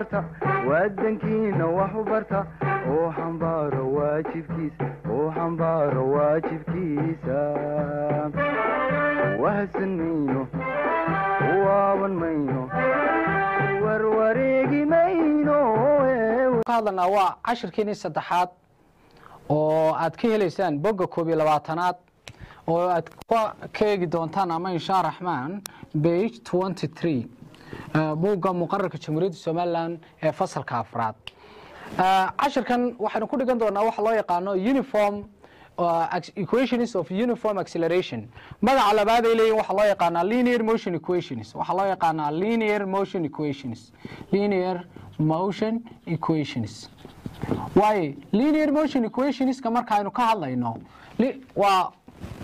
barta wadankiina wax u barta. Oo xambaaro waajibkiisa oo xambaaro waajibkiisa wahsan mayno waaban mayno warwareegi mayno ka waa cashirkeenii saddexaad oo aad ka helaysaan bogga koob iyo labaatanaad oo aad ka eegi doontaan ama insha raxmaan bage twenty three buugga muqararka jamhuuriyadda somalilan ee fasalka afraad. Cashirkan waxaynu ku dhigan doonaa waxa loo yaqaano uniform equations of uniform acceleration. Magaca labaad ay leeyihiin waxaa loo yaqaanaa linear motion equations waxaa loo yaqaanaa linear motion equations linear motion equations waayo linear motion equationska marka ka hadlayno waa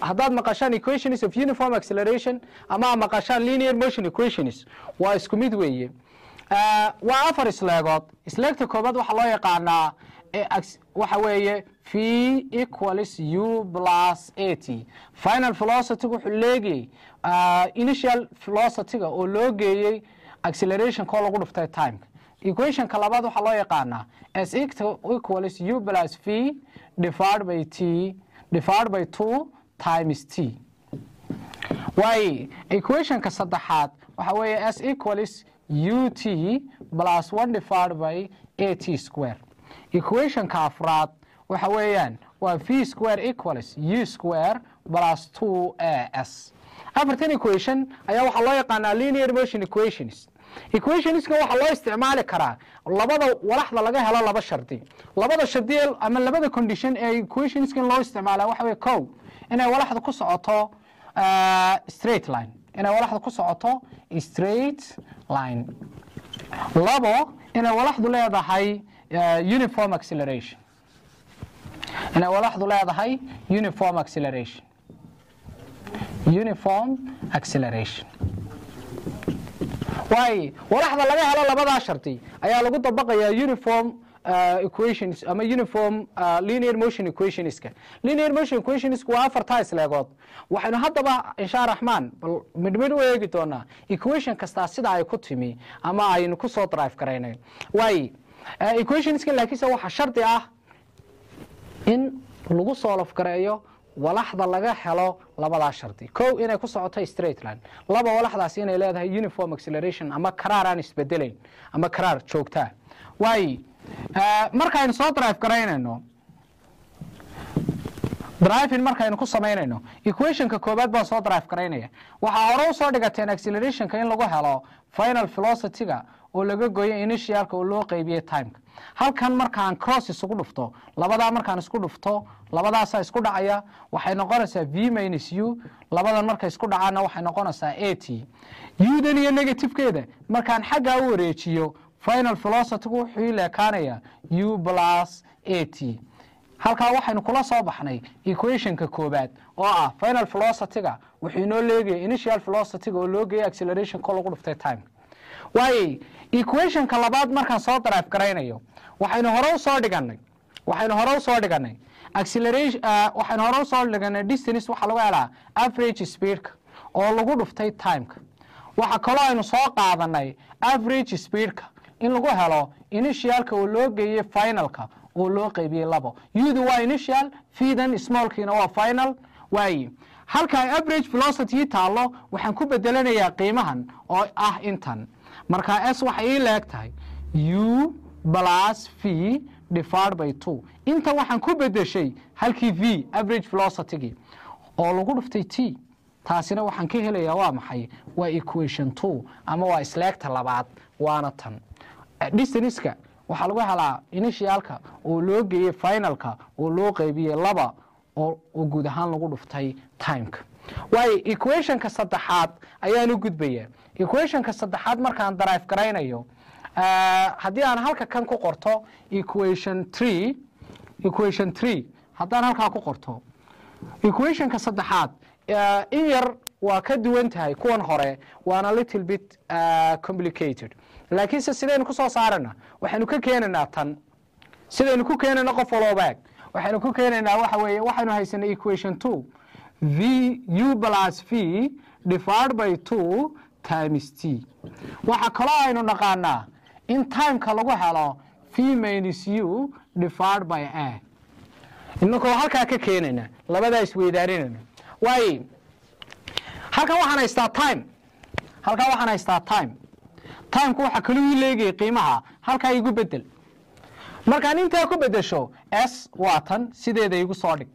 haddaad maqashaan equations of uniform acceleration ama maqashaan linear motion equations waa isku mid weeye. Waa afar isleegood. Isleegta koobaad waxaa loo yaqaanaa waxa weeye v equals u plus eighty final velocity wuxuu leegayay initial velocity-ga oo loo geeyey accelerationka oo lagu dhuftay timeka equationka labaad waxaa loo yaqaanaa s equals u plus v divided by t divided by two times t. Waaye equationka saddexaad waxa weeye s equals u t plus one divided by a t square. Equationka afraad waxa weeyaan waa v square equals u square plus two a s. Afartan equation ayaa waxaa loo yaqaanaa linear motion equations. Equationska waxaa loo isticmaali karaa labada walaxda laga helo laba shardi. Labada shardi ama labada condition ee equationska loo isticmaala waxa weye ko inay walaxda ku socoto straight line. Inay walaxda ku socoto straight line. Labo inay walaxdu leedahay uniform acceleration. Inay walaxdu leedahay uniform acceleration. Uniform acceleration. Waaye walaxda laga helo labadaa shardi ayaa lagu dabaqayaa uniform equations ama uniform linear motion equationska linear motion equationska waa afartaa isleegood waxaynu haddaba insha raxmaan bal midhmidh u eegi doonaa equation kastaa sida ay ku timi ama aynu ku soo drive garaynay waaye equationska laakiinse waxaa shardi ah in lagu soo lafgareeyo walaxda laga helo labadaa shardi. Kow inay ku socoto straight line. Laba walaxdaas inay leedahay uniform acceleration ama karaar isbedelayn ama karaar joogtaa. Waaye markaynu soo drive garaynayno driving markaynu ku samaynayno equationka koobaad baan soo drive garaynaya waxaa hore u soo dhigateen accelerationka in lagu helo final velocity-ga oo laga gooyo initialka oo loo qeybiyey timeka. Halkan markaan cross isugu dhufto labadaa markaan isku dhufto labadaasaa isku dhacaya waxay noqonaysaa v minus u labadan markay isku dhacaana waxay noqonaysaa a t. Udan iyo negative-keeda markaan xaggaa u wareejiyo final velocity-gu wuxuu leekaanaya u plus a t. Halkaa waxaynu kula soo baxnay equationka koobaad oo ah final velocity-ga wuxuu inoo leegaya initial velocity-ga oo loo geeyay accelerationko lagu dhuftay timeka waaye equationka labaad markaan soo drive garaynayo waxaynu hore u soo dhiganay waxaynu hore u soo dhiganay acceleration waxaynu hore u soo dhiganay distance waxaa lagu helaa average speedka oo lagu dhuftay timeka. Waxa kaloo aynu soo qaadanay average speedka in lagu helo initialka oo loo geeyey finalka oo loo qeybiyey labo. Udu waa initial fidan smallkiina waa final. Waaye halka average velocity taallo waxaan ku bedelanayaa qiimahan oo ah intan. Marka s waxay ii leeg tahay. U plus v divided by two. Inta waxaan ku bedeshay halkii v average velocity-gii oo lagu dhuftay t taasina waxaan ka helayaa waa maxay? Waa equation two ama waa isleegta labaad waana tan distanska waxaa lagu helaa initialka oo loo geeyey finalka oo loo qeybiyey laba oo guud ahaan lagu dhuftay timeka. Waayo equationka saddexaad ayaan u gudbaya. Equationka saddexaad markaan drive garaynayo haddii aan halka kan ku qorto equation tree equation tree haddaan halkaa ku qorto equationka saddexaad in yar waa ka duwan tahay kuwan hore waana little bit complicated. Laakiinse sidaynu ku soo saarana waxaynu ka keenaynaa tan. Sidaynu ku keenayna qof waloobaag waxaynu ku keenaynaa waxa weeye waxaynu haysanay equation two. V u plus v divided by two times t. Waxaa kaloo aynu naqaanaa in timeka lagu helo v minus u divided by a. Inakoo halkaa ka keenayna labadaa isweydaarinayna waayo halkan waxaan haystaa time. Halkan waxaan haystaa time. Timeka waxaa kaluu leegayay qiimaha. Halkaa igu bedel markaan intaa ku bedesho s waa tan sideeda igu soo dhig.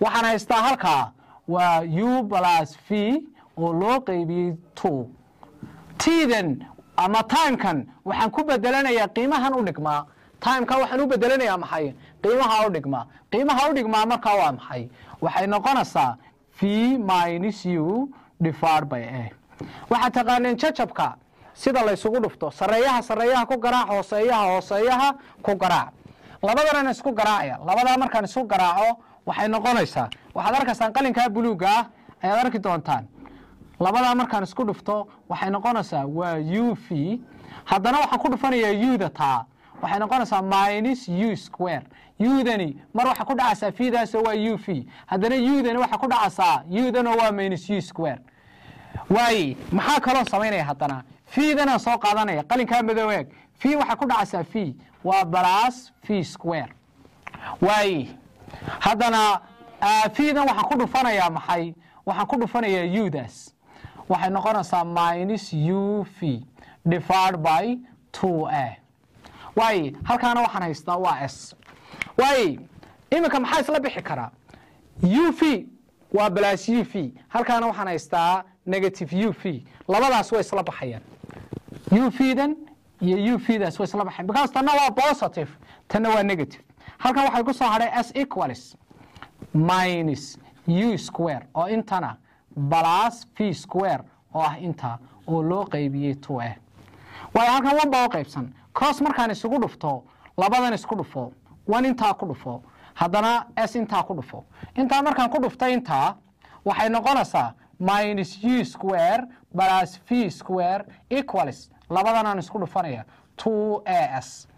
Waxaan haystaa halkaa waa u plus v oo loo qeybiyey two. Tdan ama timekan waxaan ku bedelanayaa qiimahan u dhigmaa timeka waxaan u bedelanayaa maxay? Qiimaha u dhigmaa qiimaha u dhigmaa markaa waa maxay? Waxay noqonaysaa v minus u divided by a. Waxaad taqaaneen jajabka sida laysugu dhufto. Sareeyaha sareeyaha ku garaac hooseeyaha hooseeyaha ku garaac labadanan isku garaacaya. Labadaa markaan isku garaaco waxay noqonaysaa. Waxaad arkaysaan qalinkaa buluuga ah ayaad arki doontaan. Labadaa markaan isku dhufto waxay noqonaysaa waa u v. Haddana waxaan ku dhufanayaa uda taa waxay noqonaysaa minus u square udani mar waxaa ku dhacaysaa vdaasoo waa u v haddana udani waxaa ku dhacaysaa udanoo waa minus u square. Waaye maxaa kaloo samaynaya haddana? Vdanaan soo qaadanaya. Qalinkaa madoowaag v waxaa ku dhacaysaa v waa plus v square. Waaye haddana vdan waxaan ku dhufanayaa maxay? Waxaan ku dhufanayaa udaas waxay noqonaysaa minus u v divided by two a. Waaye halkaana waxaan haystaa waa s waaye iminka maxaa isla bixi karaa u v waa plus u v halkaana waxaan haystaa negative u v labadaas way isla baxayaan. U vdan iyo u vdaas way isla baxayan because tanna waa positive tanna waa negative. Halkan waxay ku soo hadhay s equals minus u square oo intana plus v square oo ah inta oo loo qaybiyey two a. Waayo halkan wan baa qaybsan. Cos markaan isugu dhufto labadan isku dhufo wan intaa ku dhufo. Haddana s intaa ku dhufo. Intaa markaan ku dhuftay intaa waxay noqonaysaa minus u square plus v square equals labadanaan isku dhufanaya two a s.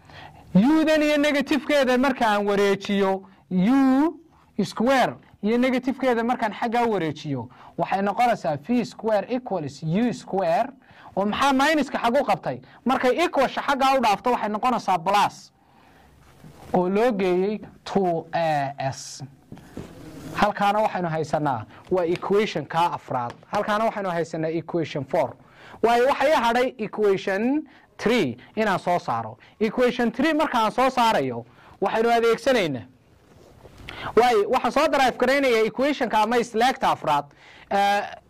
Udan iyo negatifkeeda markaan wareejiyo u square iyo negatifkeeda markaan xaggaa wareejiyo waxay noqonaysaa v square equals u square. Oo maxaa minuska xagu qabtay? Markay equalsha xaggaa u dhaafto waxay noqonaysaa plus oo loo geeyey s halkaana waxaynu haysanaa waa equation ka afraad. Halkaana waxaynu haysanaa equation four. Waayo waxay hadhay equation tree inaan soo saaro. Equation tree markaan soo saarayo waxaynu adeegsanaynaa waayo waxaan soo drive garaynaya equationka ama slaagta afraad.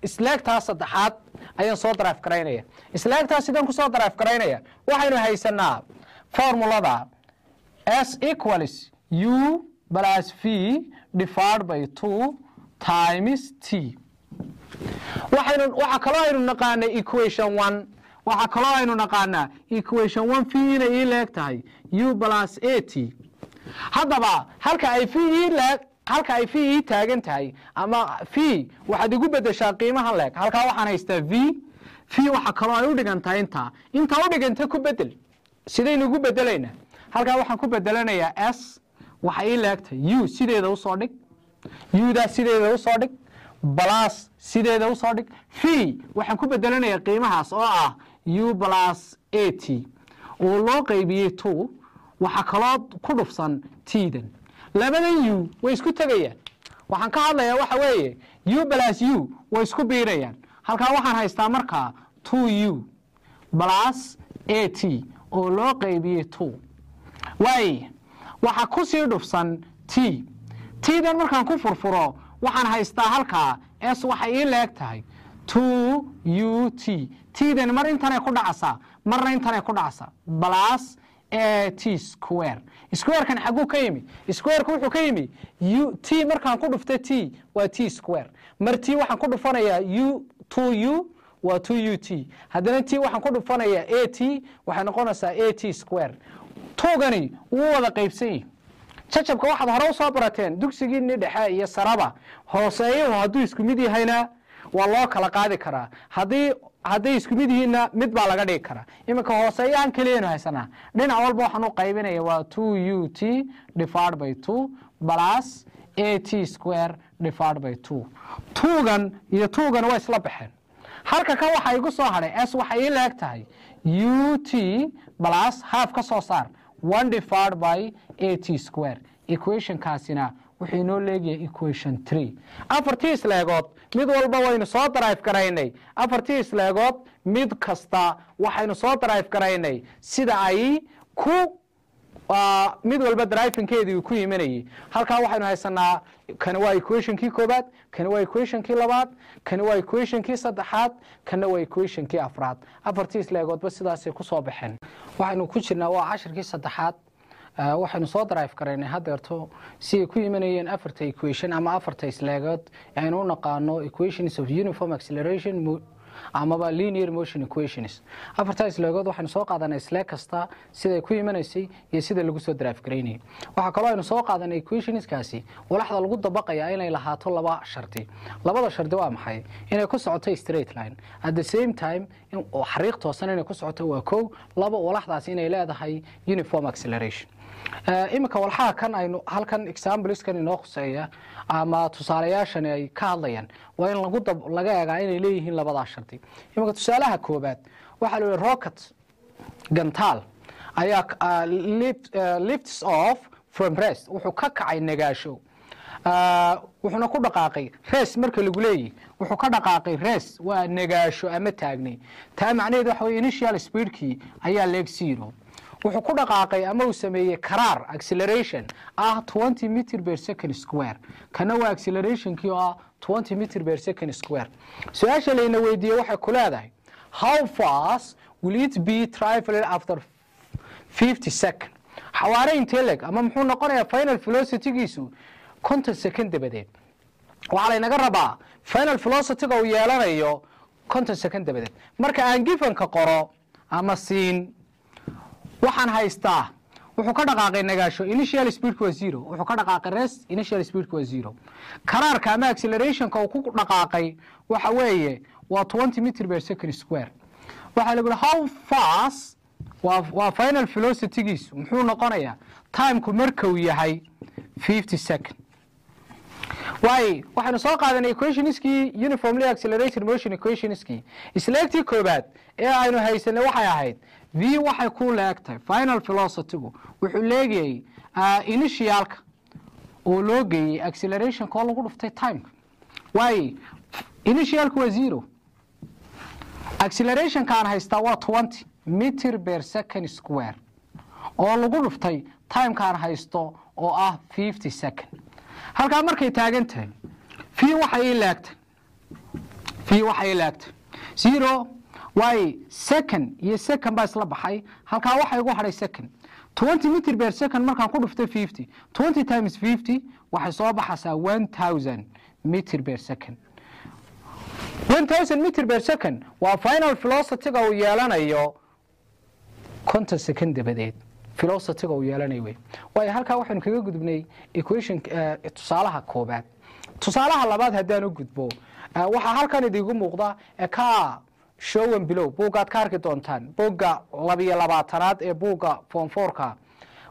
Slaagtaa saddexaad ayaan soo drive garaynaya slaagtaa sidaan ku soo drive garaynaya waxaynu haysanaa formulada s equals u plus v divided by two times t. waxaynu waxaa kaloo aynu naqaanay equation one. waxaa kaloo aynu naqaanaa equation one v inay leeg tahay. U plus a t. haddaba halka ay v leeg halka ay v taagan tahay ama v waxaad igu bedeshaa qiimahan leeg. halkaa waxaan haystaa v. V waxa kaloo ay u dhigan tahay intaa. intaa u dhiganta ku bedel sidaynu ugu bedelaynaa halkaa waxaan ku bedelanayaa s waxa ii leegtahay u sideeda u soo dhig. Udaa sideeda u soo dhig. Blas sideeda u soo dhig. V waxaan ku bedelanayaa qiimahaas oo ah u blas a t. Oo loo qaybiyey two waxaa kaloo ku dhufsan tdan labadan u way isku tegayaan. Waxaan ka hadlayaa waxa weeye u blas u way isku biirayaan. Halkaa waxaan haystaa markaa two u blas a t oo loo qaybiyey two waay waxaa ku sii dhufsan t. Tdan markaan ku furfuro waxaan haystaa halkaa s waxay ii leeg tahay. two u t. Tdan mar intanay ku dhacaysaa marna intanay ku dhacaysaa blas a t square. Squarekan xaguu ka yimi squareka wuxuu ka yimi t. Markaan ku dhufta t waa t square. Mar t waxaan ku dhufanayaa u waa two u t. Haddana t waxaan ku dhufanayaa a t waxay noqonaysaa a t square togani wuu wada qaybsan yihi jajabka waxaad hore u soo barateen dugsigiini dhexe iyo saraba. Hooseeyuhu hadduu isku mid yahayna waa loo kala qaadi karaa. Haddii hadday isku mid yihiinna mid baa laga dhigi karaa. Iminka hooseeyahan keliyanu haysanaa dhinac walba waxaan u qaybinaya waa two u t divided by two plus a t square divided by two. Tuugan iyo tuugan waa isla baxeen. Halka kan waxaa igu soo hadhay s waxay ii leeg tahay u t plus half ka soo saar one divided by a t square. Equationkaasina wuxuu inoo leegayahay equation three. Afartii isleegood mid walba waynu soo drive garaynay afartii isleegood mid kasta waxaynu soo drive garaynay sida ay ku waa mid walba drivingkeedii uu ku yimanayay halkaa waxaynu haysanaa kani waa equationkii koobaad kani waa equationkii labaad kani waa equationkii saddexaad kana waa equationkii afraad. Afartii isleegoodba sidaasay ku soo baxeen. Waxaynu ku jirnaa waa cashirkii saddexaad. Waxaynu soo drive garaynay hadeerto si ay ku imanayeen afarta equation ama afarta isleegood ee aynu u naqaano equations of uniform acceleration amaba linear motion equations afarta isleegood waxaynu soo qaadanay isleeg kasta siday ku imanaysay iyo sida lagu soo drive garaynayay waxaa kaloo aynu soo qaadanay equationskaasi walaxda lagu dabaqaya inay lahaato laba shardi labada shardi waa maxay? Inay ku socoto straight line. At the same time xariiq toosan inay ku socoto waa kow. Laba walaxdaasi inay leedahay uniform acceleration iminka walxaha kan aynu halkan exampleskan inoo khuseeya ama tusaalayaashan ay ka hadlayaan. Waa in laga eegaa inay leeyihiin labadaa shardi iminka tusaalaha koobaad waxaa la rocket gantaal ayaa lift, uh, lifts off from rest. Wuxuu ka kacay nagaasho Uh, wuxuuna ku dhaqaaqay res marka lagu leeyahy wuxuu ka dhaqaaqay res waa nagaasho ama taagnay. Taa macnaheed waxa weye initial speedkii ayaa leeg zero wuxuu ku dhaqaaqay ama uu sameeyey karaar acceleration ah 20 meter per second square. Kana waa accelerationkii oo ah 20 meter per second square. Su'aasha layna weydiiyey waxay ku leedahay how fast will it be traveling after 50 second? Xawaare intee leg ama muxuu noqonayaa final velocitygiisu konton second dabadeed. Waxaa laynaga rabaa final velocityga uu yeelanayo konton second dabadeed. Marka aan gifanka qoro ama siin waxaan haystaa. Wuxuu ka dhaqaaqay nagaasho initial speedku waa zero. Wuxuu ka dhaqaaqay rest initial speedku waa zero. Karaarka ama accelerationka uu ku dhaqaaqay waxa weeye waa 20 meter per second square. Waxaa lagu yihi how fast? Waa waa final velocitygiisu muxuu noqonayaa timeku markuu yahay 50 second. Waay waxaynu soo qaadanay equationskii uniformly accelerated motion equationskii isleegtii koobaad ee aynu haysanay waxay ahayd v waxay ku leegtahay final velocitygu. Wuxuu leegayay uh, initialka oo loo geeyey accelerationka oo lagu dhuftay timeka waay initialku waa zero. Accelerationka aan haystaa waa 20 meter per second square. Oo lagu dhuftay timeka aan haysto oo ah 50 second. Halkaa markay taagan tahay v waxay ii laagtay v waxay ii laagtay zero waay second? Iyo second baa isla baxay. Halkaa waxaa igu hadhay second. 20 meter per second markaan ku dhuftay 50 20 times 50 waxay soo baxaysaa 1000 meter per second. 1000 meter per second waa final velocityga uu yeelanayo konton second dabadeed. Velocityga uu yeelanayo wey. Waayo halkaa waxaynu kaga gudubnay equation eh, tusaalaha koobaad tusaalaha labaad haddaan u gudbo eh, waxaa halkan idigu muuqda ka showan bilow buuggaad ka arki doontaan buugga labiyo labaatanaad ee buugga foonfoorka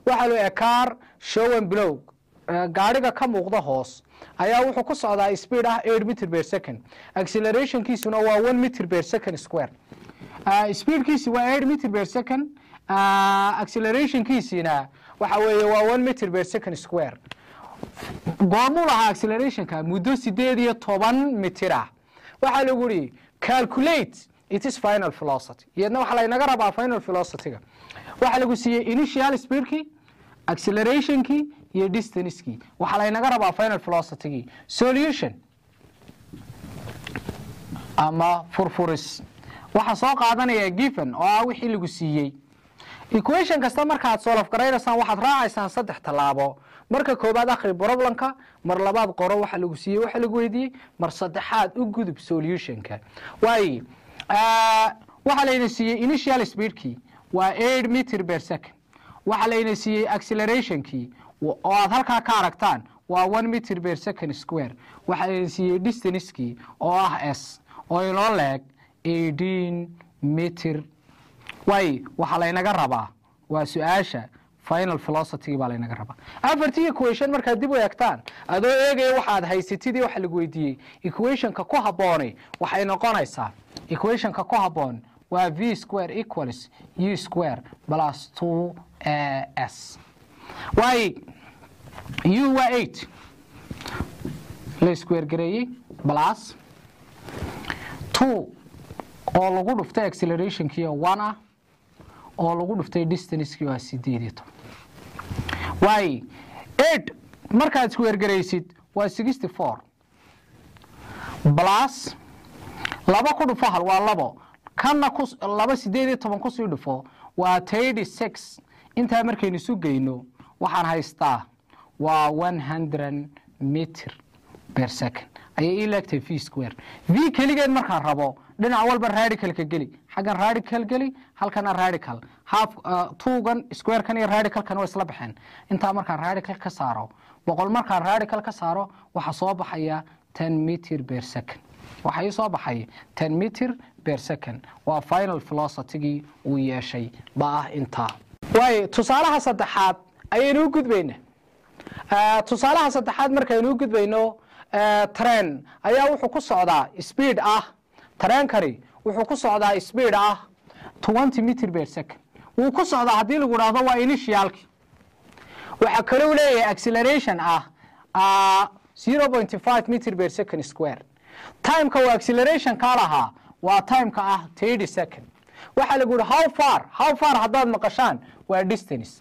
waxaa loo ekaar showan bilow eh, gaadhiga ka muuqda hoos. Ayaa wuxuu ku socdaa speed ah 8 meter per second. Accelerationkiisuna waa 1 meter per second square. Uh, speedkiisi waa 8 meter per second. Uh, accelerationkiisina waxa weeye waa 1 meter per second square. Goormuu lahaa accelerationka? Muddo sideed iyo toban mitir ah. Waxaa lagu yihi calculate it is final velocity iyadna waxaa laynaga rabaa final velocityga waxaa lagu siiyey initial speedkii accelerationkii iyo distancekii waxaa laynaga rabaa final velocitygii solution. Ama furfuris. Waxaa soo qaadanaya given oo ah wixii lagu siiyey. Equation kasta markaad solve garaynaysaan waxaad raacaysaan saddex tallaabo. Marka koobaad akhri problemka mar labaad qoro waxa lagu siiyey waxa lagu weydiiyey. Mar saddexaad u gudub solutionka. Waay waxaa layna siiyey initial speedkii waa 8 meter per second. Waxaa layna siiyey accelerationkii oo aad halkaa ka aragtaan waa 1 meter per second square. Waxaa layna siiyey distancekii oo ah s oo inoo leeg 18 meter. Way waxaa laynaga rabaa waa su'aasha final velocity baa laynaga rabaa. Afartii equation markaad dib u eegtaan adoo eegaya waxaad haysatidii waxa lagu weydiiyey equationka ku habboonay waxay noqonaysaa equationka ku habboon waa v square equals u square plus two s. Waay u waa eight. La square gareeyey plus two oo lagu dhuftay accelerationkii one ah oo lagu dhuftay distancekii waa sideed iyo toban waay eight. Markaad square garaysid waa sixty four plus laba ku dhufo hal waa labo. Kanna laba sideed iyo toban ku sii dhufo waa thirty six intaa markaynu isu geyno waxaan haystaa waa one hundred meter per second ayay ii leegtahay v square. V keligeed markaan rabo dhinac walba radicalka geli. Xaggan radical geli halkana radical. Half tuugan squarekan iyo radicalkan waa isla baxeen. Intaa markaan radical ka saaro boqol markaan radical ka saaro waxaa soo baxaya ten meter per second. Waxaa ii soo baxay ten meter per second. Waa final philosophy-gii uu yeeshay ba ah intaa. Waayo tusaalaha saddexaad ayaynu u gudbayna tusaalaha saddexaad markaynu u gudbayno tren. Ayaa wuxuu ku socdaa speed ah. Tareenkani wuxuu ku socdaa speed ah. Twenty meter per second. Wuu ku socdaa haddii lagu dhahdo waa initialki. Waxaa kalou leeyahay acceleration ah zero point five meter per second square. Timeka uu acceleration kaa lahaa waa timeka ah thirty second waxaa lagu yihi how far? How far haddaad maqashaan? Waa distance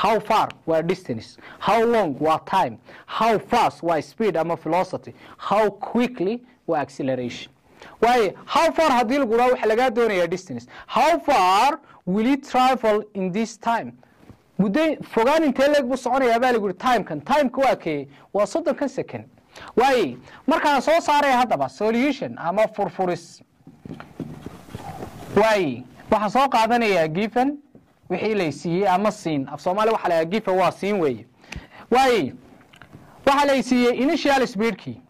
how far? Waa distance? How long? Waa time? How fast? Waa speed? Ama velocity? How quickly? Waa acceleration? Waaye how far haddii lagu dhaho waxa lagaa doonaya distance? How far will it travel in this time? Muddo fogaan intee leeg buu soconayaa baa lagu yihi timekan. Timeka waa keeyey waa soddonkan second. Waaye markaan soo saaraya haddaba solution ama furfuris. Waaye waxaan soo qaadanayaa given wixii lay siiyey ama siin. Af soomaaliya waxa la given waa siin weeye. Waaye waxaa lay siiyey initial speedkii.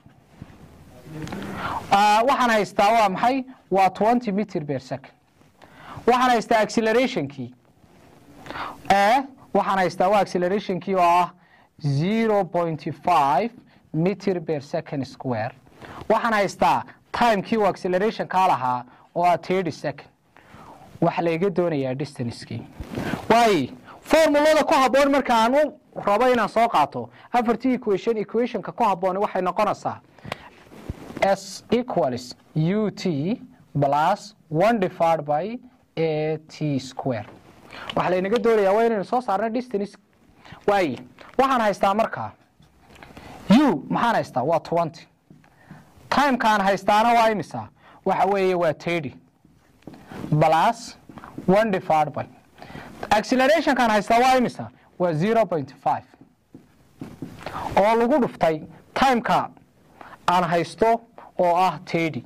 Waxaan haystaa waa maxay? Waa twenty meter per second. Waxaan haystaa accelerationkii. Waxaan haystaa waa accelerationkii oo ah zero point five meter per second square. Waxaan haystaa timekii uu acceleration kaa lahaa oo ah thirty second waxa layga doonayaa distancekii waaye formulada ku habboon marka aan u rabo inaan soo qaato afartii equation equationka ku habboon waxay noqonaysaa s equals u t plus one divided by a t square. Waxaa laynaga doonayaa waa inaynu soo saarna distance waaye waxaan haystaa markaa u maxaan haystaa? Waa twenty. Timekaan haystaana waa imisa waxa weeye waa thirty plus one divided by accelerationkaan haystaa waa imisa? Waa zero point five. Oo lagu dhuftay timeka aan haysto oo ah thirty.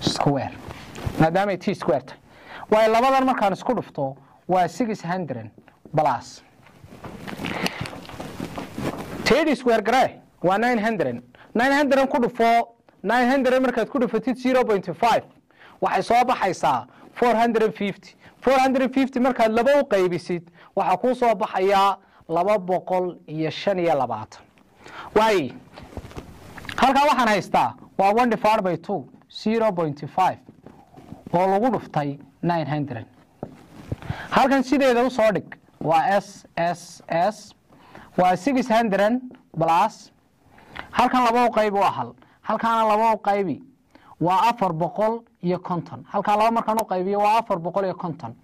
Square. Maadaamay t square tahay. Waayo labadan markaan isku dhufto waa six hundred plus thirty square gare waa nine hundred. Nine hundred ku dhufo nine hundred markaad ku dhufatid zero point waxay soo baxaysaa four hundred four hundred markaad laba u qaybisid waxaa kuu soo baxayaa laba boqol iyo shan iyo labaatan. Waaye halkaa waxaan haystaa waa one divided by two zero point five oo lagu dhuftay nine hundred. Halkan sideeda u soo dhig waa s s s waa six hundred plus halkan laba u qaybi waa hal halkaana laba qaybi. Waa afar boqol iyo konton. Halkaa laba markaan u qaybiyo waa afar boqol iyo konton.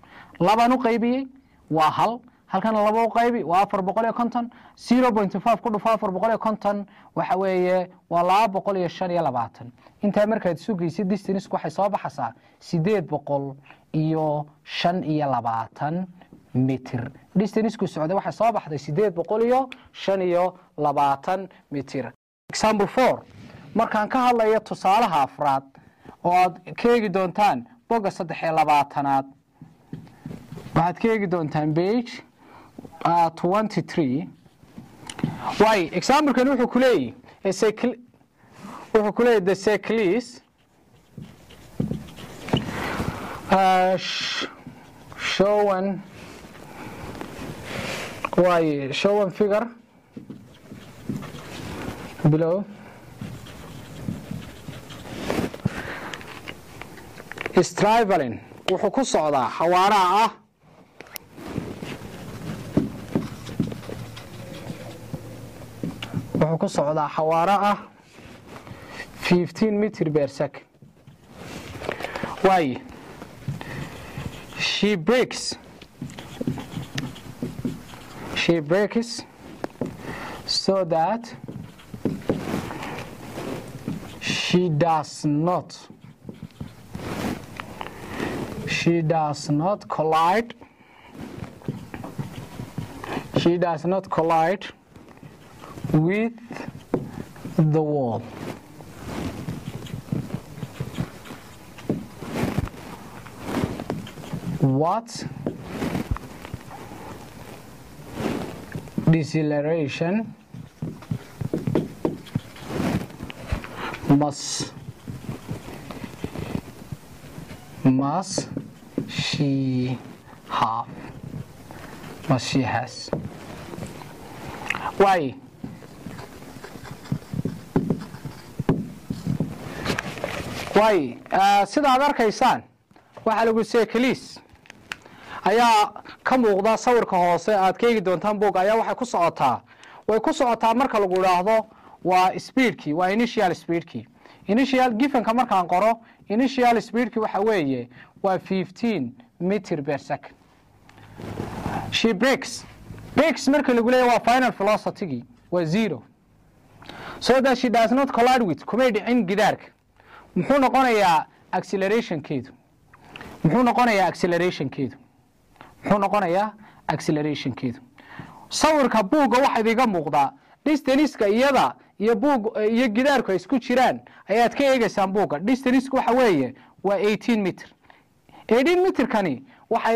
Laban u qaybiyey waa hal. Halkana laba u qaybi waa afar boqol iyo konton. Zero point five ku dhufo afar boqol iyo konton. Waxa weeye waa laba boqol iyo shan iyo labaatan. Intaa markaad sugaysid distance waxay soo baxaysaa sideed boqol iyo shan iyo labaatan mitir. Distancku socday waxay soo baxday sideed boqol iyo shan iyo labaatan mitir. Example four markaan ka hadlayo tusaalaha afraad oo aad ka doontaan bogga saddex iyo labaatanaad. Waxaad ka doontaan bage twenty three wuxuu ku wuxuu ku the cyclist uh, shown waay shown figure. Below is traveling wuxuu ku socdaa xawaaraha ah. Wuxuu ku socdaa xawaaro ah. 15 mitr second waaye she breaks. She breaks so that she does not she does not collide. She does not collide with the wall. What deceleration must must she have must she has. Why? Way sida aad arkaysaan waxaa lagu sekeliis ayaa ka muuqda sawirka hoose aad ka eegi doontaan boog ayaa waxay ku socotaa way ku socotaa marka lagu idhaahdo waa speedkii waa initial speedkii. Initial gifanka markaan qoro initial speedkii waxa weeye waa 15 meter per second. She breaks. Breaks marka lagu leeyahay waa final velocity waa zero. So that she does not collide with kumay dhicin gidaarka muxuu noqonayaa accelerationkeedu muxuu noqonayaa accelerationkeedu muxuu noqonayaa accelerationkeedu sawirka buugga waxaa idiga muuqdaa distanska iyada iyo buug iyo gidaarku ay isku jiraan ayaad ka eegaysaan buugga. Distanska waxa weeye waa 18 mitr 18 mitrkani waxaa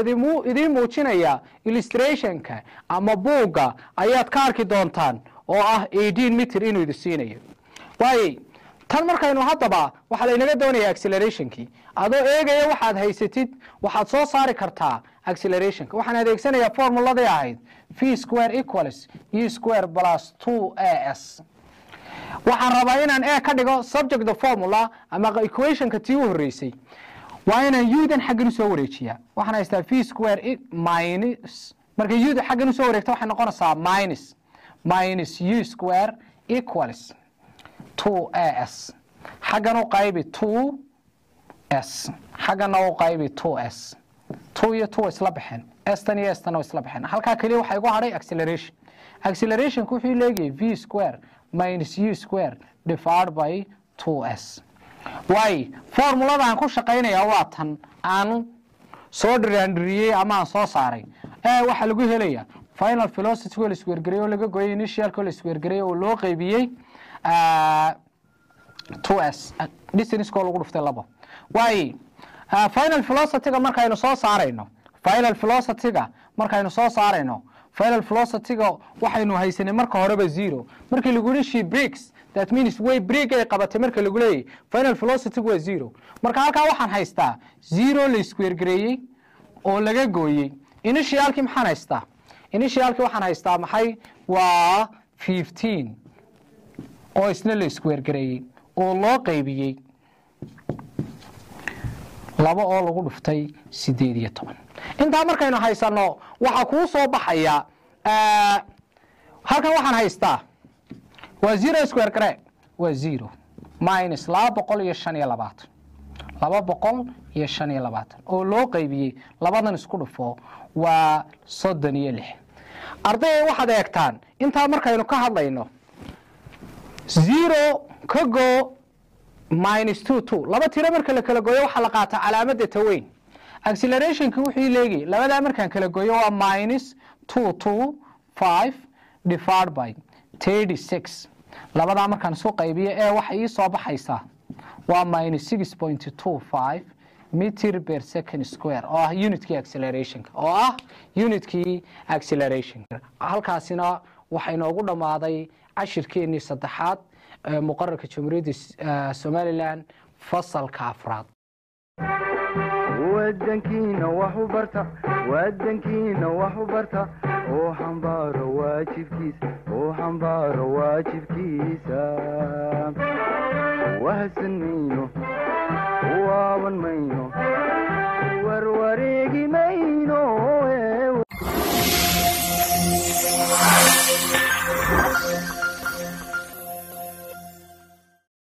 idiin muujinayaa illustrationka ama buugga ayaad ka arki doontaan oo ah 18 mitr inuu idi siinayo. Waayey tan markaynu haddaba waxaa laynaga doonayaa accelerationkii. Adoo eegaya waxaad haysatid waxaad soo saari kartaa accelerationka. Waxaan adeegsanayaa formuladii ahayd v square equals u square plus 2 a s. Waxaan rabaa inaan e ka dhigo subject the formula ama equationka tii u horreysay waa inaan udan xaggan u soo wareejiyaa waxaan haystaa v square minus. Marka uda xaggan u soo wareegta waxay noqonaysaa minus. Minus u square equals 2 s. Xaggan u qaybi 2 s. Xaggana u qaybi 2 s. 2 iyo 2 isla baxeen. Stan iyo stan isla baxeen. Halkaa keliya waxaa igu hadhay acceleration. Accelerationku wuxuu leeyahay v square minus u square divided by 2 s waay formulada aan ku shaqaynayaa waa tan. Aan soo dhiraandhiriyey ama aan soo saaray. Waxaa lagu helayaa. Final velocity oo la isweergarey oo laga gooyay initialka oo la isweergarey oo loo qaybiyey 2s distanceko lagu dhuftay labo. Waay final velocityga markaynu soo saarayno. Final velocityga markaynu soo saarayno. Final velocityga waxaynu haysanay marka horeba zero. Markii lagu yihi she breaks that means way break ay qabatay marka lagu leeyahy final velocity waa zero. Marka halkaa waxaan haystaa zero la isweergareeyey oo laga gooyey initialkii maxaan haystaa? Initialkii waxaan haystaa maxay? Waa 15 oo isna la isweergareeyey oo loo qaybiyey laba oo lagu dhuftay sideed iyo toban. Intaa markaynu haysano waxaa kuu soo baxaya halkan waxaan haystaa waa zero square gare waa zero minus laba boqol iyo shan iyo labaatan. Laba boqol iyo shan iyo labaatan. Oo loo qaybiyey labadan isku dhufo waa soddon iyo lix. Ardayga waxaad eegtaan intaa markaynu ka hadlayno zero ka go minus two two. Laba tiro marka la kala gooyo waxaa la qaataa calaamadda taweyn accelerationki wuxuu leegayay labadaa markaan kala gooyo waa minus two two five divided by thirty six labadaa markaan isu qaybiyo ee waxa ii soo baxaysaa waa minus six point two five meter per second square oo ah unitkii accelerationka oo ah unitkii accelerationka halkaasina waxaa inoogu dhammaaday cashirkeennii saddexaad muqararka jamhuuriyadda somalilan fasalka afraad dankiina wax u barta waa dankiina wax u barta. Oo xambaaro waajibkiisa oo xambaaro waajibkiisa wahasan mayno waaban mayno warwareegi mayno